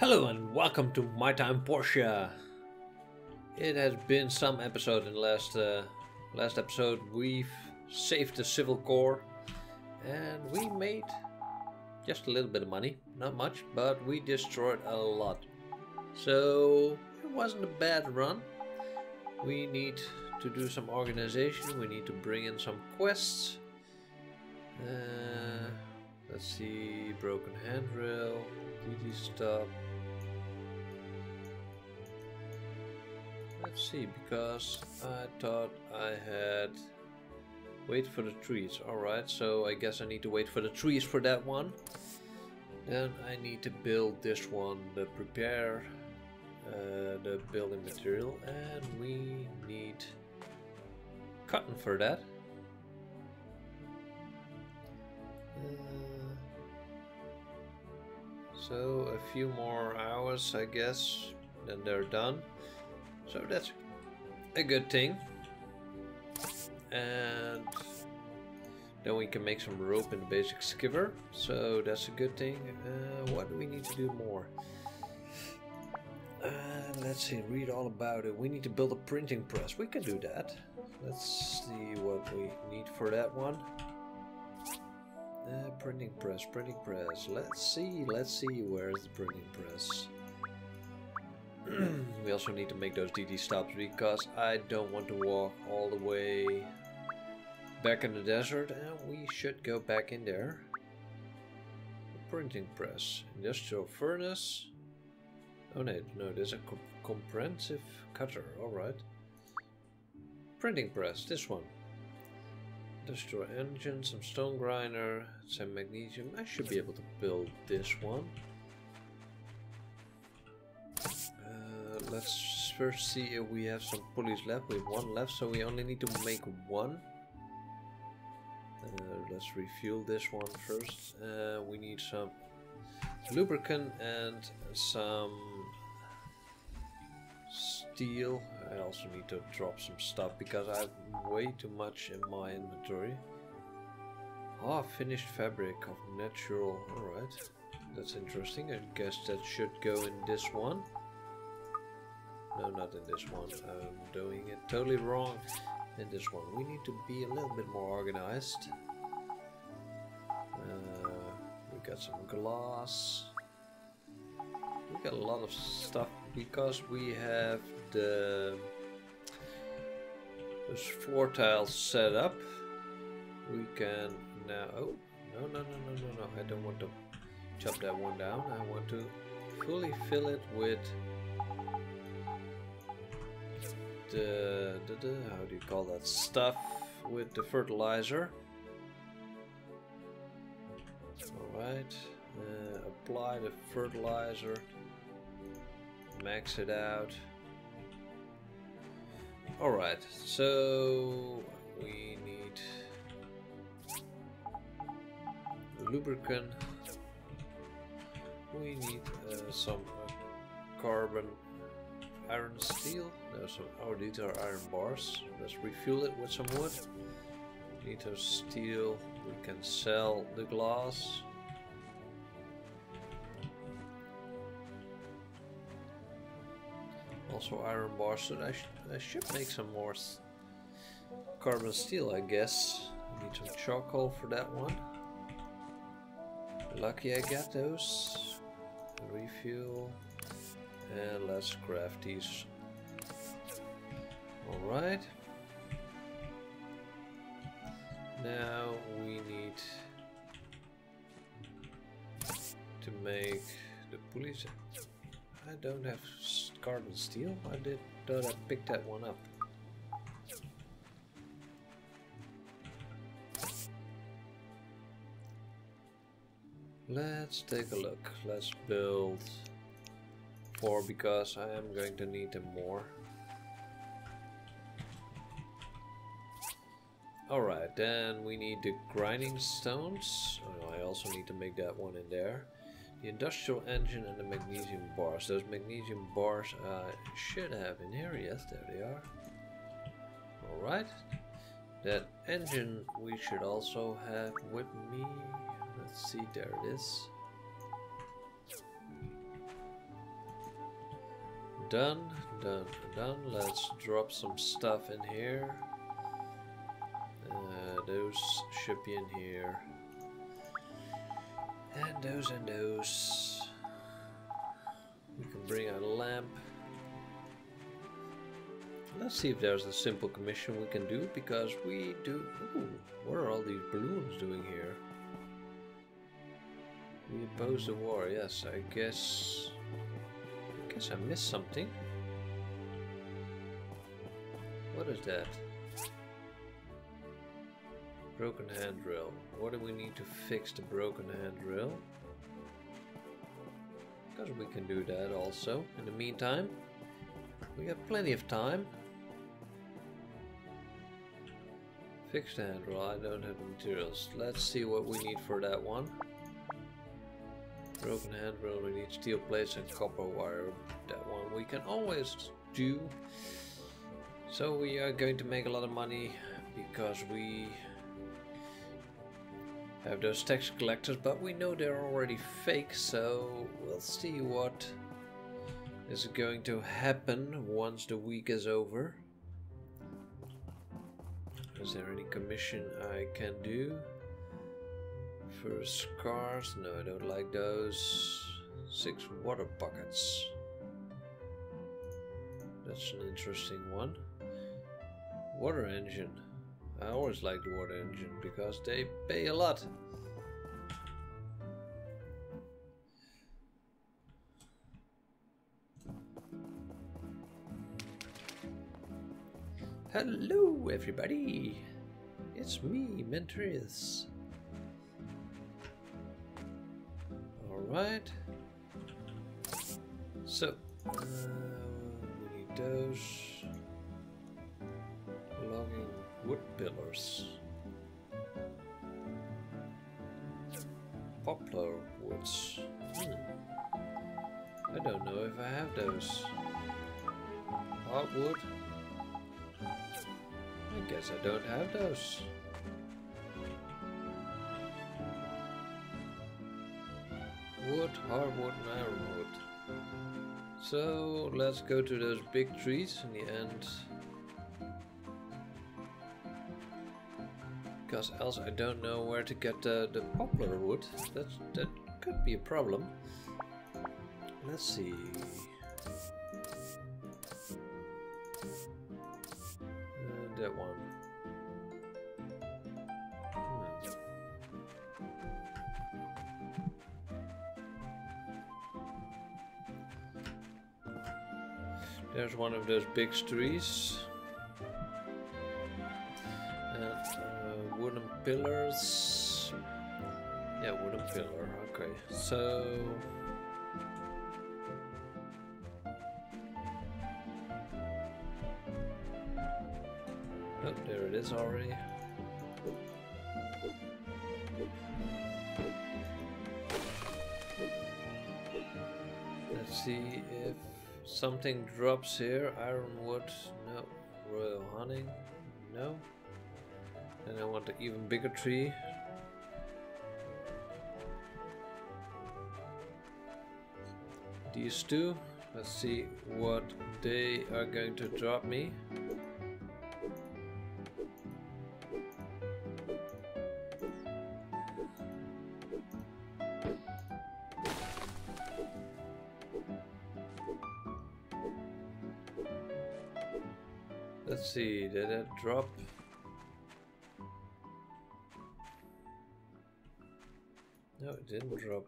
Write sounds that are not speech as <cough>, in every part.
Hello and welcome to My Time Portia. It has been some episode in the last uh, last episode we've saved the Civil Corps and we made just a little bit of money, not much, but we destroyed a lot. So it wasn't a bad run. We need to do some organization, we need to bring in some quests. Uh, let's see, broken handrail, DD stop. Let's see, because I thought I had wait for the trees. Alright, so I guess I need to wait for the trees for that one. Then I need to build this one, the prepare uh, the building material, and we need cotton for that. Uh, so a few more hours, I guess, then they're done. So that's a good thing. And then we can make some rope in the basic skiver. So that's a good thing. Uh, what do we need to do more? Uh, let's see, read all about it. We need to build a printing press. We can do that. Let's see what we need for that one. Uh, printing press, printing press. Let's see, let's see, where's the printing press? <clears throat> we also need to make those DD stops because I don't want to walk all the way back in the desert and we should go back in there. Printing press, industrial furnace. Oh no, no, there's a comp comprehensive cutter, alright. Printing press, this one. Industrial engine, some stone grinder, some magnesium. I should be able to build this one. Uh, let's first see if we have some pulleys left. We have one left, so we only need to make one. Uh, let's refuel this one first. Uh, we need some lubricant and some steel. I also need to drop some stuff because I have way too much in my inventory. Ah, finished fabric of natural. Alright, that's interesting. I guess that should go in this one. No, not in this one. I'm doing it totally wrong in this one. We need to be a little bit more organized. Uh, we got some glass. We got a lot of stuff because we have the those floor tiles set up. We can now. Oh no no no no no no! I don't want to chop that one down. I want to fully fill it with the, the, the how do you call that stuff with the fertilizer. Alright, uh, apply the fertilizer, max it out. Alright, so we need lubricant, we need uh, some uh, carbon iron steel. No, some, oh, these are iron bars. Let's refuel it with some wood. Need of steel. We can sell the glass. Also iron bars, so I, sh should make some more carbon steel, I guess. Need some charcoal for that one. Lucky I got those. Refuel. And let's craft these. Alright. Now we need to make the pulleys. I don't have carbon steel. I did thought I picked that one up. Let's take a look. Let's build four because I am going to need them more. Alright, then we need the grinding stones. Oh, I also need to make that one in there. The industrial engine and the magnesium bars. Those magnesium bars I uh, should have in here. Yes, there they are. Alright. That engine we should also have with me. Let's see, there it is. done, done, done. Let's drop some stuff in here. Uh, those should be in here. And those and those. We can bring out a lamp. Let's see if there's a simple commission we can do because we do. Ooh, what are all these balloons doing here? We oppose the war. Yes, I guess. I guess I missed something. What is that? Broken handrail. What do we need to fix the broken handrail? Because we can do that also. In the meantime, we have plenty of time. Fix the handrail. I don't have the materials. Let's see what we need for that one. Broken handrail. We need steel plates and copper wire. That one we can always do. So we are going to make a lot of money because we have those tax collectors, but we know they're already fake, so we'll see what is going to happen once the week is over. Is there any commission I can do? For scars? No, I don't like those. Six water buckets. That's an interesting one. Water engine. I always like the water engine because they pay a lot. Hello everybody! It's me, Menturius. Alright. So, uh, we need those pillars. Poplar woods. Hmm. I don't know if I have those. Hardwood. I guess I don't have those. Wood, hardwood, and. So let's go to those big trees in the end. Because else I don't know where to get the, the poplar wood. That's, that could be a problem. Let's see. Uh, that one. Hmm. There's one of those big trees. Pillars. Yeah, wooden pillar. Okay, so. Oh, there it is already. Let's see if something drops here. Ironwood, no. Royal honey, no. And I want an even bigger tree. These two. Let's see what they are going to drop me. Let's see, did it drop? Didn't drop.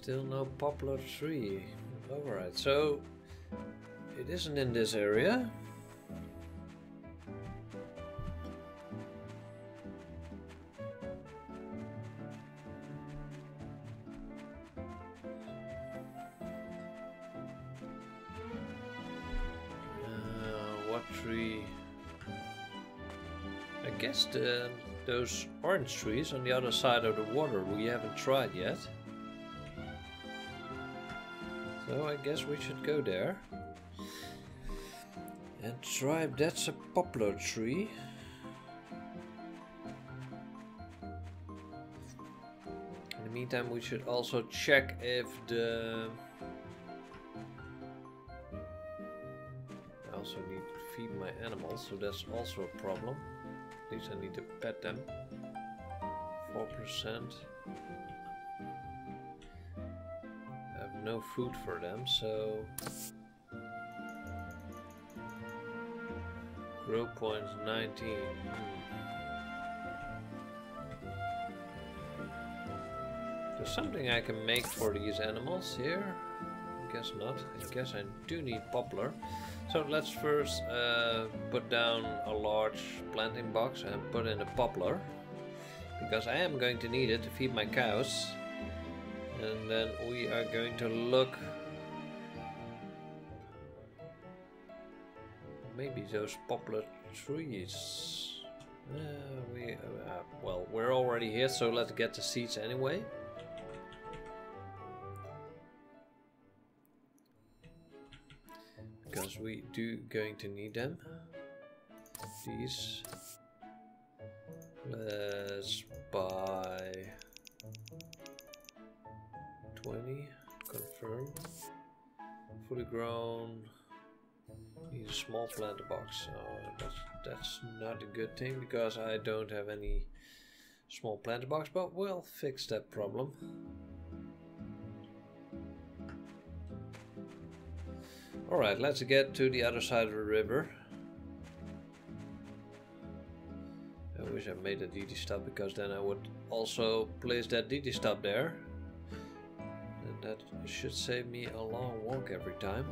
Still no poplar tree. Alright, so it isn't in this area. Orange trees on the other side of the water we haven't tried yet. So I guess we should go there. And try, that's a poplar tree. In the meantime, we should also check if the... I also need to feed my animals, so that's also a problem. At least I need to pet them. 4%. I have no food for them, so... Grow points 19. Hmm. There's something I can make for these animals here. I guess not. I guess I do need poplar. So let's first uh, put down a large planting box and put in a poplar. Because I am going to need it to feed my cows. And then we are going to look maybe those poplar trees. Uh, we, uh, well, we're already here, so let's get the seeds anyway. Because we do going to need them. These. Let's buy 20. Confirm. Fully grown. Need a small planter box. Oh, that's, that's not a good thing because I don't have any small planter box, but we'll fix that problem. Alright, let's get to the other side of the river. Wish I made a DD stop because then I would also place that DD stop there. And that should save me a long walk every time.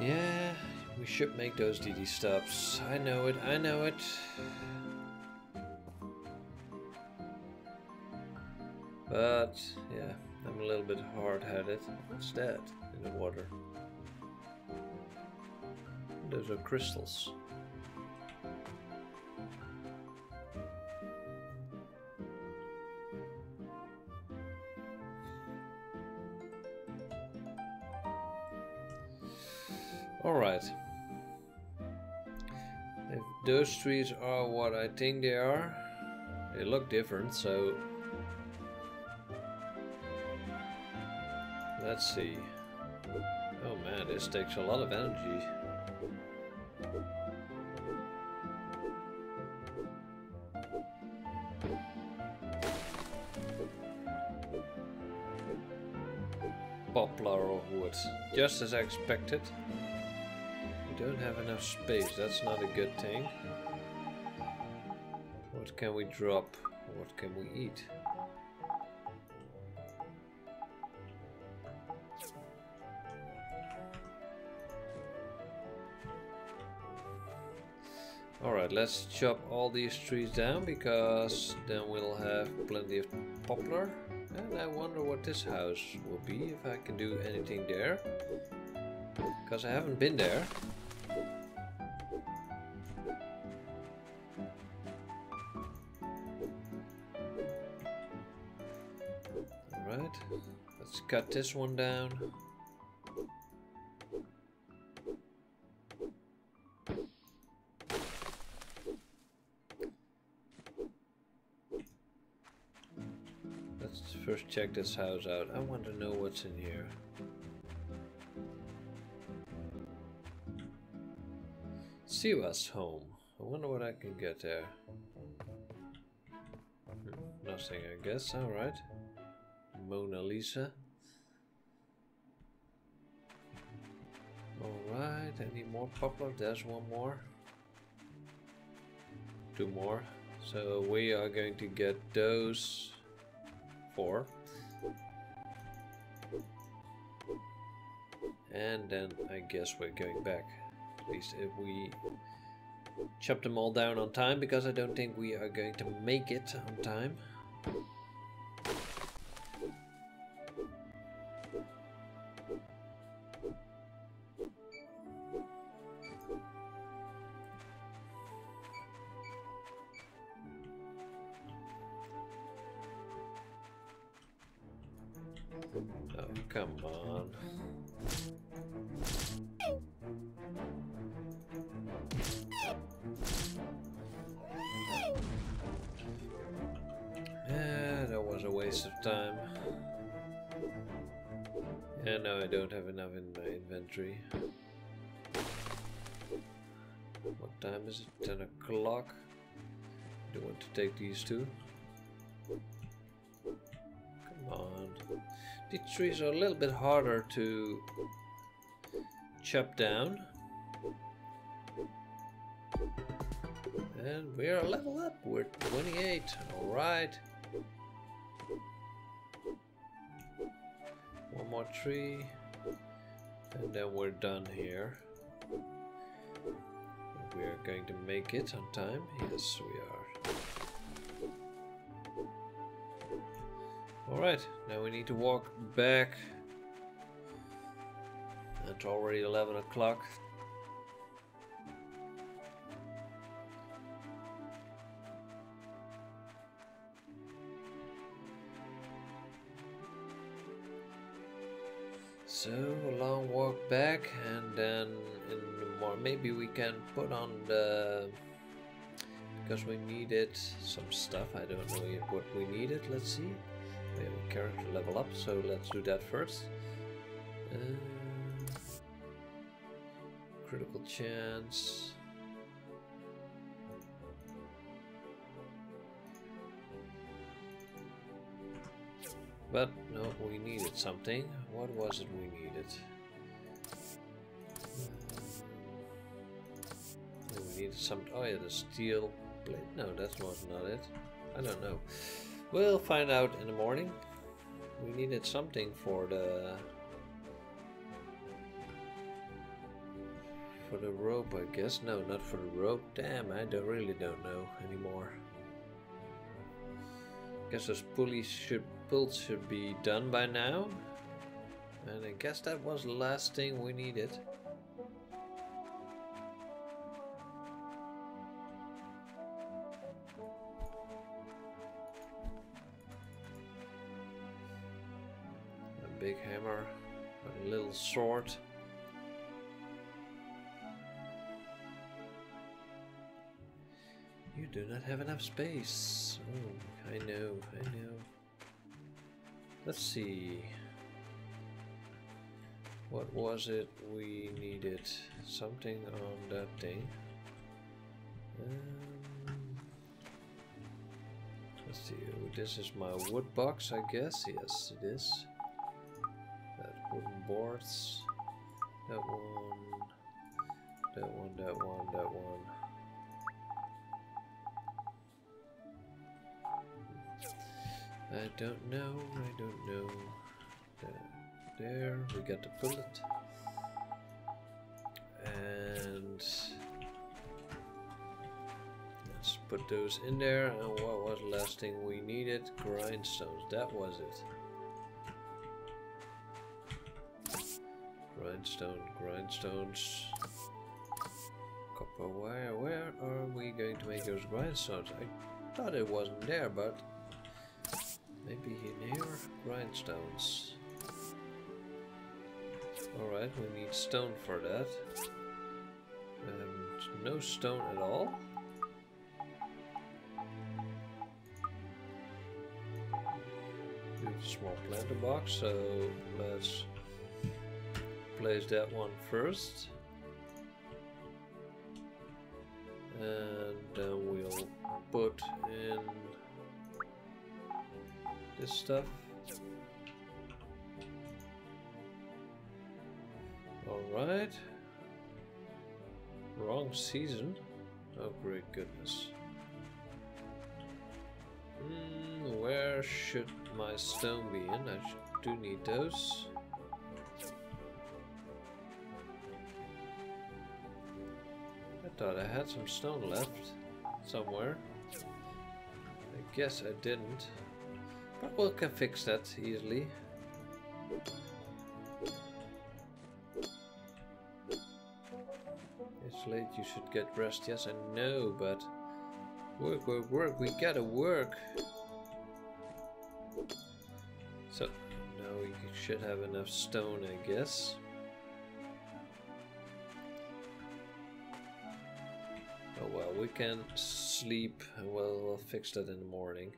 Yeah, should make those DD stops. I know it, I know it. But, yeah, I'm a little bit hard-headed. What's that in the water? Those are crystals. Those trees are what I think they are, they look different, so... Let's see. Oh man, this takes a lot of energy. Poplar wood, just as I expected We don't have enough space, that's not a good thing. Can we drop? What can we eat? Alright, let's chop all these trees down because then we'll have plenty of poplar. And I wonder what this house will be, if I can do anything there. Because I haven't been there. Cut this one down. Let's first check this house out. I want to know what's in here. Siwa's home. I wonder what I can get there. Hmm, nothing, I guess. Alright. Mona Lisa. Any more poplar? There's one more. Two more. So we are going to get those four. And then I guess we're going back. At least if we chop them all down on time, because I don't think we are going to make it on time. Come on. That was a waste of time. And now I don't have enough in my inventory. What time is it? 10 o'clock. Do want to take these two? Come on. These trees are a little bit harder to chop down. And we are level up. We're 28. Alright. One more tree. And then we're done here. We are going to make it on time. Yes, we are. Alright, now we need to walk back. It's already 11 o'clock. So a long walk back and then in the more maybe we can put on the because we needed some stuff I don't know what we needed let's see character level up so let's do that first uh, critical chance But no, we needed something. What was it we needed? Um, we needed some. Oh yeah, the steel plate. No, that was not it. I don't know. We'll find out in the morning. We needed something for the for the rope, I guess. No, not for the rope. Damn, I don't really don't know anymore. Guess those pulleys should build should be done by now. And I guess that was the last thing we needed. Little. You do not have enough space. Oh, I know, I know. Let's see. What was it we needed? Something on that thing. Um, let's see. This is my wood box, I guess. Yes, it is. Boards. That one. That one, that one, that one. I don't know, I don't know. There, we got the bullet. And let's put those in there. And what was the last thing we needed? Grindstones, that was it. Grindstone, grindstones. Copper wire, where are we going to make those grindstones? I thought it wasn't there, but Maybe in here? Grindstones. Alright, we need stone for that. Um, no stone at all. small planter box, so let's place that one first. And then we'll put in this stuff. Alright. Wrong season. Oh great goodness. Mm, where should my stone be in? I do need those. Thought I had some stone left somewhere. I guess I didn't. But we can fix that easily. It's late, you should get rest. Yes, I know, but work, work, work. We gotta work. So, now we should have enough stone, I guess. Oh well, we can sleep. Well, we'll fix that in the morning.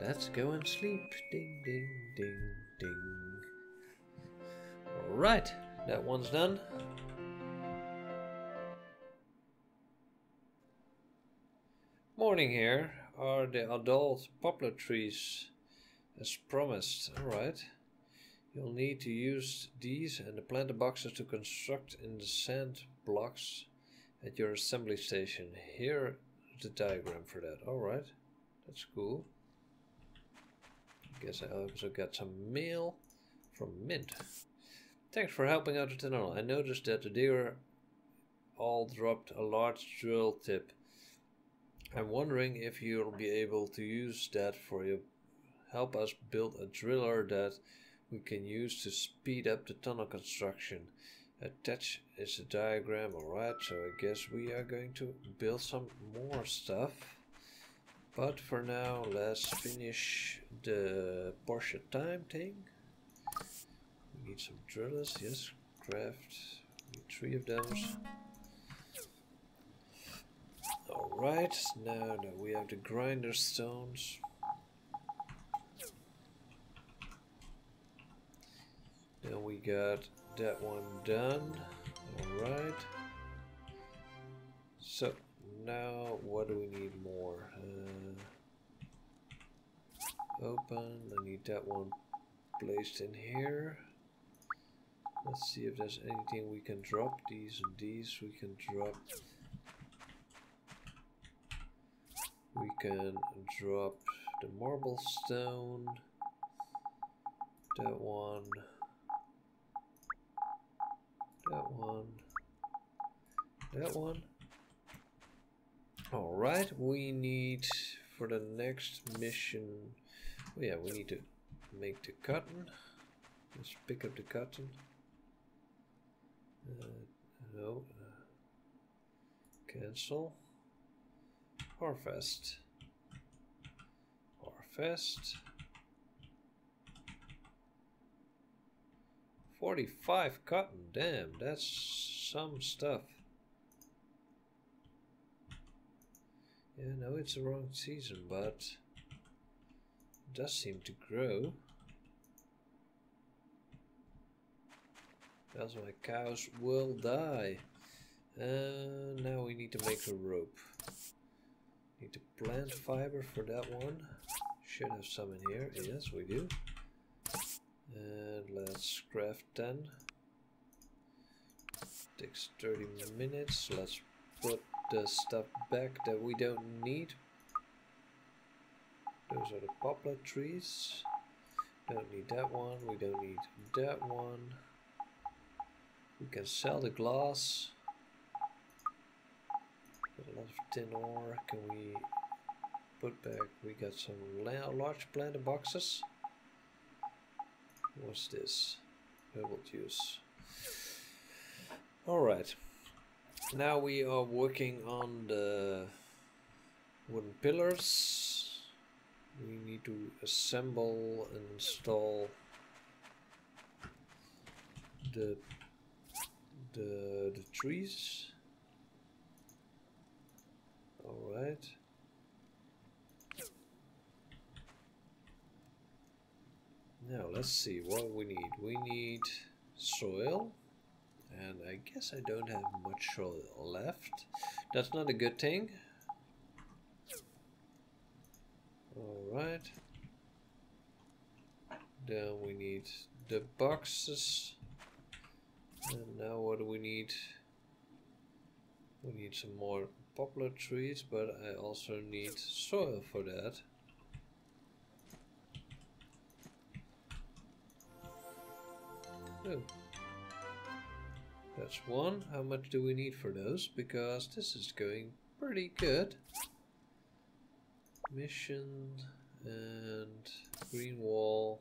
Let's go and sleep. Ding, ding, ding, ding. Alright, that one's done. Morning here. Are the adult poplar trees as promised? Alright. You'll need to use these and the planter boxes to construct in the sand blocks at your assembly station. Here is the diagram for that. Alright, that's cool. I Guess I also got some mail from Mint. Thanks for helping out the tunnel. I noticed that the digger all dropped a large drill tip. I'm wondering if you'll be able to use that for you. Help us build a driller that we can use to speed up the tunnel construction. Attach is a diagram, alright, so I guess we are going to build some more stuff. But for now, let's finish the Portia time thing. We need some drillers, yes, craft, three of those. Alright, now that we have the grinder stones. Then we got that one done. Alright. So, now what do we need more? Uh, open, I need that one placed in here. Let's see if there's anything we can drop. These and these we can drop. We can drop the marble stone. That one that one, that one. Alright, we need for the next mission, oh yeah, we need to make the cotton. Let's pick up the cotton. Uh, no, uh, cancel. Harvest. Harvest. 45 cotton, damn, that's some stuff. Yeah, no, it's the wrong season, but it does seem to grow. Else my cows will die. Uh, now we need to make a rope. Need to plant fiber for that one. Should have some in here. Yes, we do. And let's craft 10. Takes 30 minutes. Let's put the stuff back that we don't need. Those are the poplar trees. Don't need that one. We don't need that one. We can sell the glass. Got a lot of tin ore. Can we put back? We got some large planter boxes. What's this? Herbal juice. Alright. Now we are working on the wooden pillars. We need to assemble and install the the the trees. Alright. Now let's see what we need. We need soil. And I guess I don't have much soil left. That's not a good thing. Alright. Then we need the boxes. And now what do we need? We need some more poplar trees, but I also need soil for that. Oh. That's one. How much do we need for those? Because this is going pretty good. Mission and green wall.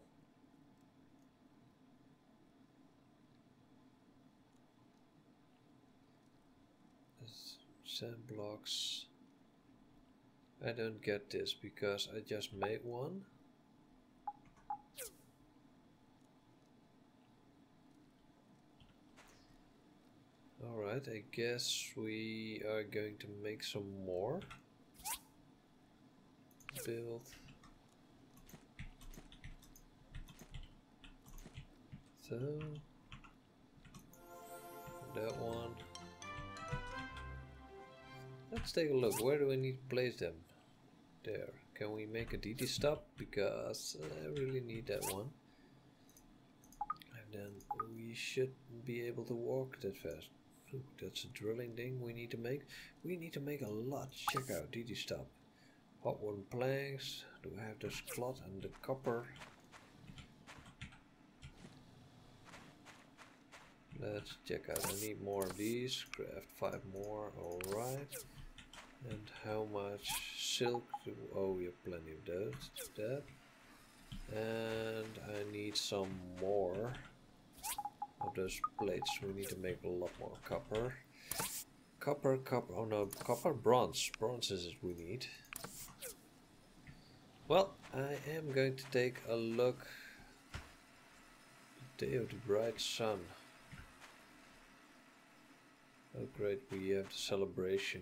Sand blocks. I don't get this because I just made one. Alright, I guess we are going to make some more. Build. So, that one. Let's take a look. Where do we need to place them? There. Can we make a DD stop? Because I really need that one. And then we should be able to walk that fast. Ooh, that's a drilling thing we need to make. We need to make a lot. Check out DD stop. Hot wooden planks. Do I have the cloth and the copper? Let's check out. I need more of these. Craft five more. Alright. And how much silk? Do, oh, we have plenty of those. That. And I need some more of those plates. We need to make a lot more copper. Copper, copper. Oh no, copper, bronze. Bronze is it we need. Well, I am going to take a look. Day of the bright sun. Oh great, we have the celebration.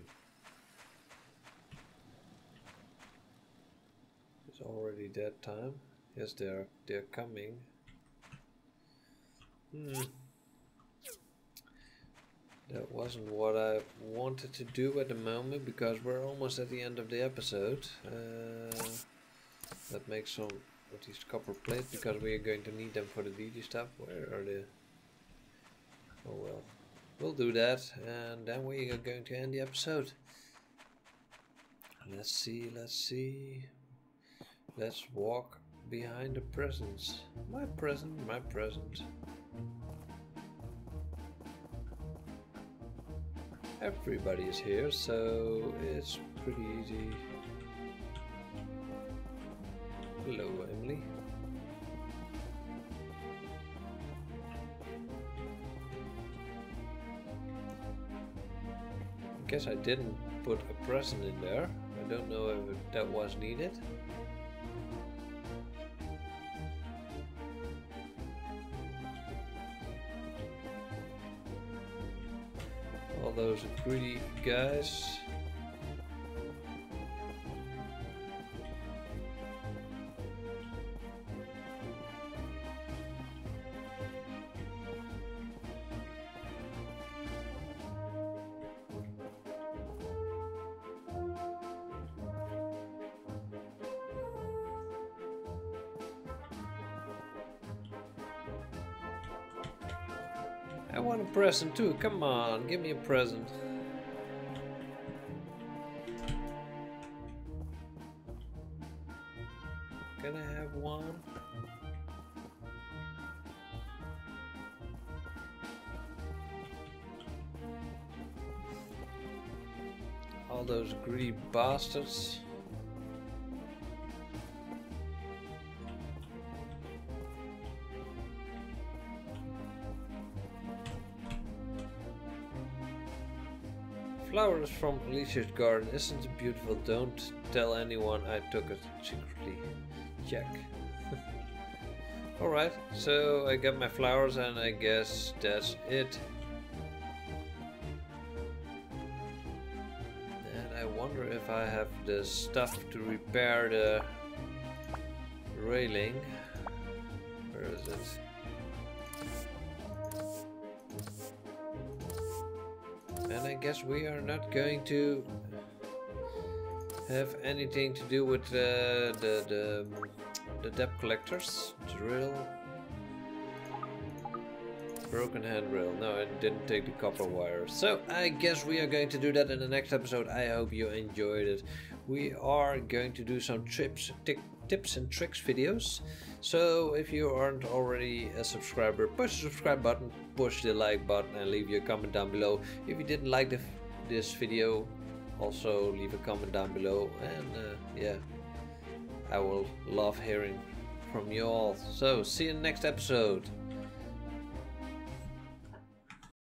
It's already that time. Yes, they're they're coming. Hmm. That wasn't what I wanted to do at the moment because we're almost at the end of the episode. Uh, that makes some of these copper plates because we are going to need them for the DD stuff. Where are they? Oh well. We'll do that and then we are going to end the episode. Let's see, let's see. Let's walk behind the presents. My present, my present. Everybody is here, so it's pretty easy. Hello, Emily. I guess I didn't put a present in there. I don't know if that was needed. Those greedy guys. I want a present too. Come on, give me a present. Can I have one? All those greedy bastards. From Alicia's garden. Isn't it beautiful? Don't tell anyone I took it secretly. Check. <laughs> Alright, so I got my flowers and I guess that's it. And I wonder if I have the stuff to repair the railing. Where is it? And I guess we are not going to have anything to do with uh, the, the, the debt collectors. Drill. Broken handrail. No, I didn't take the copper wire. So I guess we are going to do that in the next episode. I hope you enjoyed it. We are going to do some trips, tips and tricks videos. So if you aren't already a subscriber, push the subscribe button, push the like button and leave your comment down below. If you didn't like the, this video, also leave a comment down below and uh, yeah, I will love hearing from you all. So see you in the next episode.